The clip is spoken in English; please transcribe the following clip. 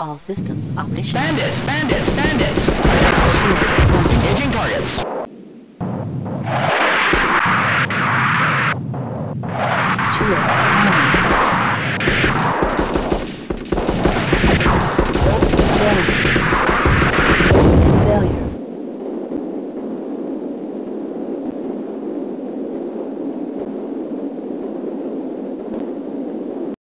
All systems operational. Bandits! Bandits! Bandits! Engaging targets. Sure.